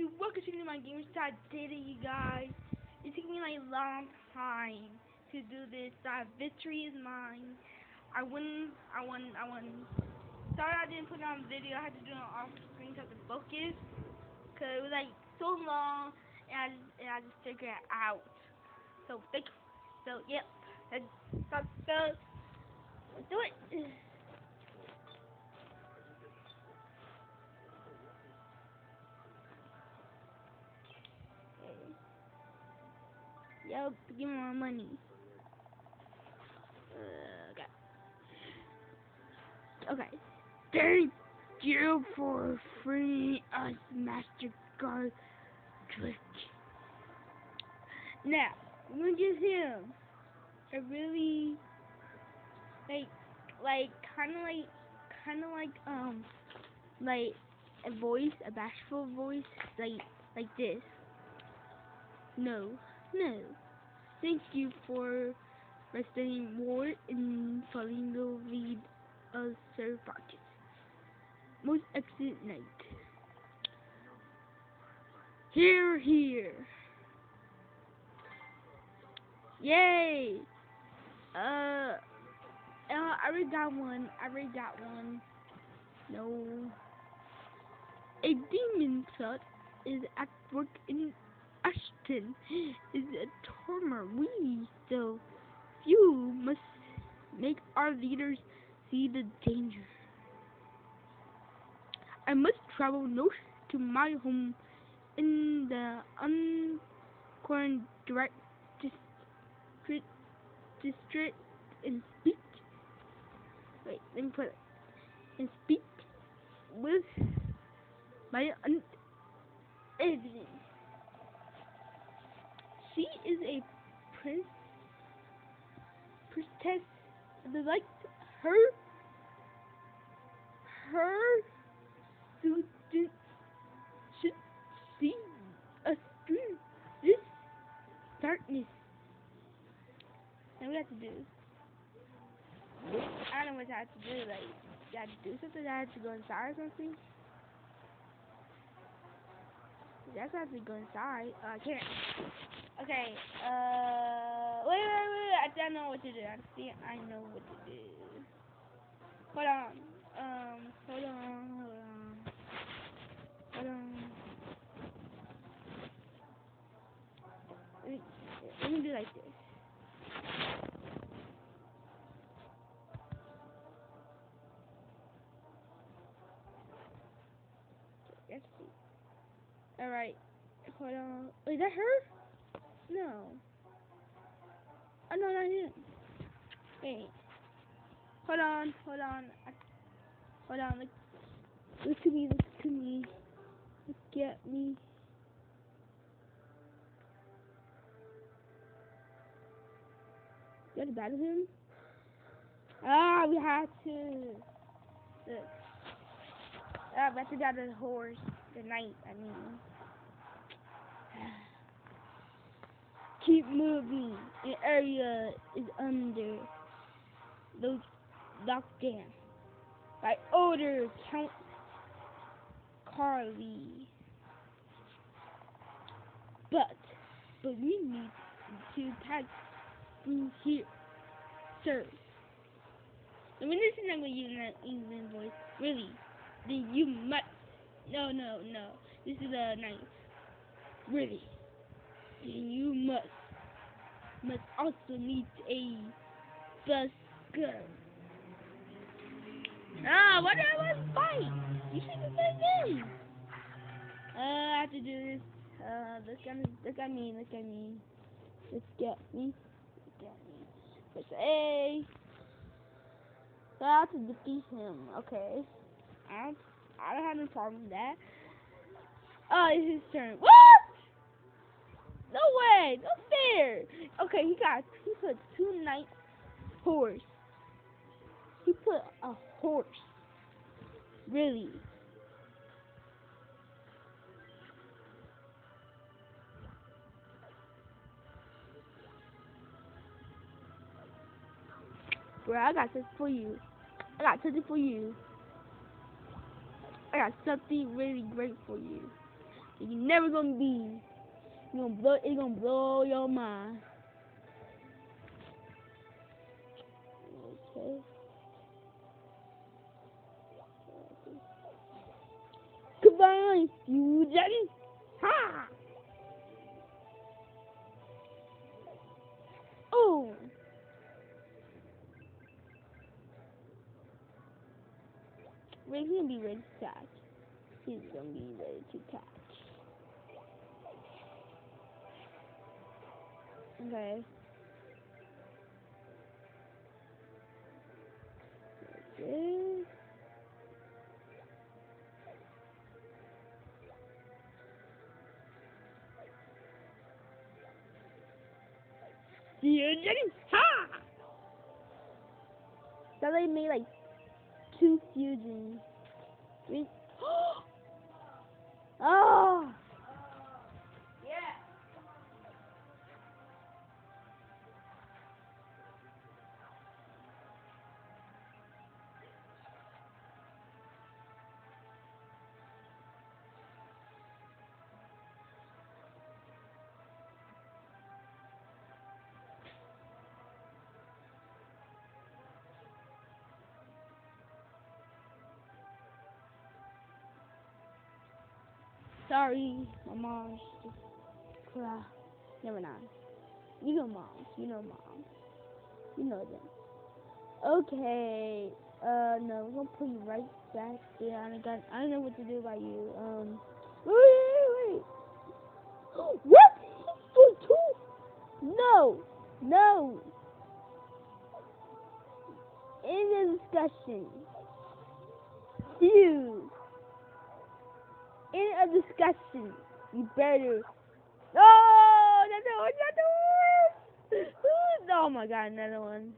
to welcome to my gamer side data, you guys. It took me like a long time to do this. Uh, victory is mine. I won. I won. I won. Sorry I didn't put it on video. I had to do it off screen to focus. Cause it was like so long, and I and I just figured it out. So thank. So yep. Let's start. So let's do it. Yo, give me more money. Uh, okay. Okay. Thank you for freeing us, Master Godric. Now, I'm gonna him a really, like, like, kind of like, kind of like, um, like, a voice, a bashful voice, like, like this. No. No. Thank you for resting more in following the lead of Sir Farkas. Most excellent night. Here, here. Yay! Uh, uh, I already got one. I already got one. No. A demon slut is at work in Ashan is a tormer. We, though, few must make our leaders see the danger. I must travel north to my home in the uncorn direct district, district and speak. Wait, let me put it. And speak with my un evidence. She is a prince, princess. The like her, her student should see us through this darkness. And we have to do. I don't know what I have to do. Like, you have to do something. I have to go inside or something. That's have to go inside. Uh, I can't. Okay, uh, wait, wait, wait, I don't know what to do. I think I know what to do. Hold on. Um, hold on, hold on. Hold on. Let me, let me do like this. Let's see. Alright. Hold on. Is that her? No. Oh, no, not him. Wait. Hold on, hold on. I, hold on. Look, look to me, look to me. Look at me. Got to battle him? Ah, we had to. Look. Ah, we have to battle the horse. The night, I mean. Keep moving. The area is under those lockdown by order Count Carly. But, but we need to pass through here, sir. I mean, this is not going to use an England voice. Really, then you must. No, no, no. This is a nice. Really, then you must must also meet a busker. Ah, what I was fight? You should have said me. Uh, I have to do this. Uh, look at me, look at me, look at me. Look at me, look at me. Press A. Have to defeat him. Okay. I don't, I don't have no problem with that. Oh, it's his turn. What? No way! No fair! Okay, he got he put two knights horse. He put a horse. Really? Bro, I got this for you. I got something for you. I got something really great for you. You're never gonna be. You're gonna blow. It's gonna blow your mind. Okay. Goodbye. Ha! He's gonna be ready to catch. Okay. Okay. Fusion! Ha! So they made like two fusions. Three. Oh! Sorry, my mom's just cry. Never mind. You know moms. You know moms. You know them. Okay. Uh, no, we're gonna put you right back there. I don't got. I don't know what to do about you. Um. Wait, wait, wait. What? Two? No. No. In the discussion. In a discussion, you better. Oh, another one, another one. Oh my god, another one.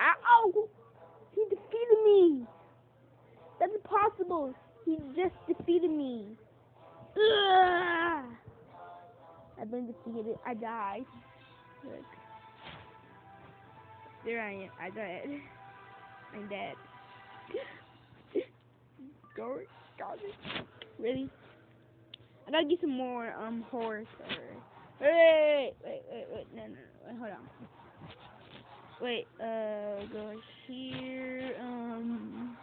Ow! He defeated me. That's impossible. He just defeated me. Ugh. I've been defeated. I died. Look. There I am. I died. I'm dead. Go. Really? I gotta get some more um horse or wait wait wait wait no no no wait, hold on. Wait, uh go here, um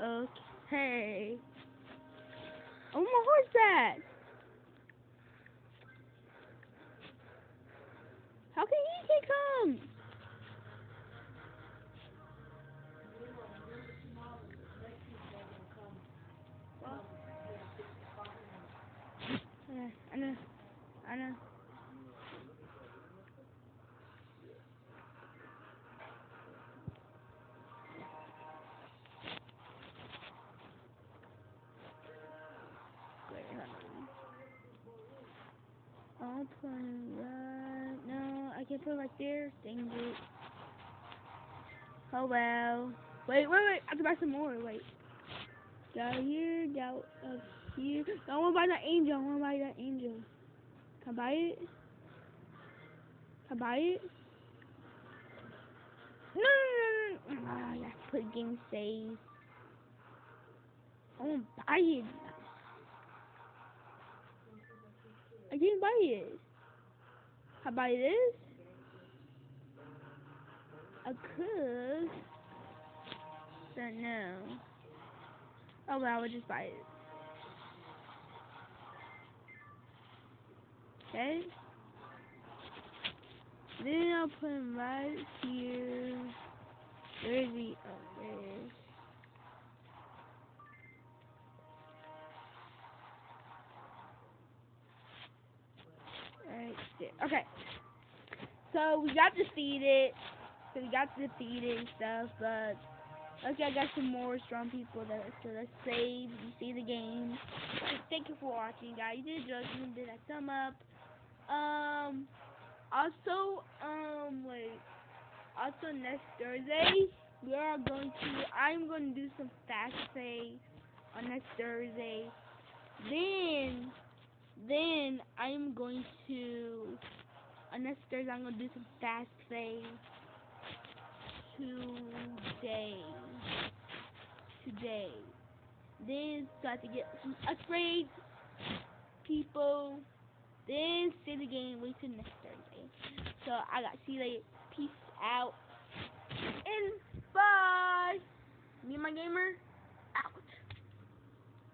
Okay. Oh my horse at? How can he take come? I know. I know. Wait, I'll put right. No, I can't put right there. Dang it. Oh well. Wait, wait, wait. I have to buy some more. Wait. Go here, go up No, I want to buy that angel. I want to buy that angel. Can I buy it? Can I buy it? No, no, no, no. Ah, I got put game save. I want to buy it. I didn't buy it. Can I buy this? I could. But no. Oh well, I would just buy it. Okay. Then I'll put him right here. Where is he? Oh, there he. Right there. Okay. So we got defeated. So we got defeated and stuff, but okay, I got some more strong people that so let's save. You see the game. Thank you for watching, guys. You did judgment, did a thumb up. Um, also, um, wait. Also, next Thursday, we are going to, I'm going to do some fast play on next Thursday. Then, then I'm going to, on next Thursday, I'm going to do some fast play today. Today. Then got to get some upgrades, people. Then see the game we next Thursday. So I gotta see you later. Peace out. And bye. Me and my gamer out.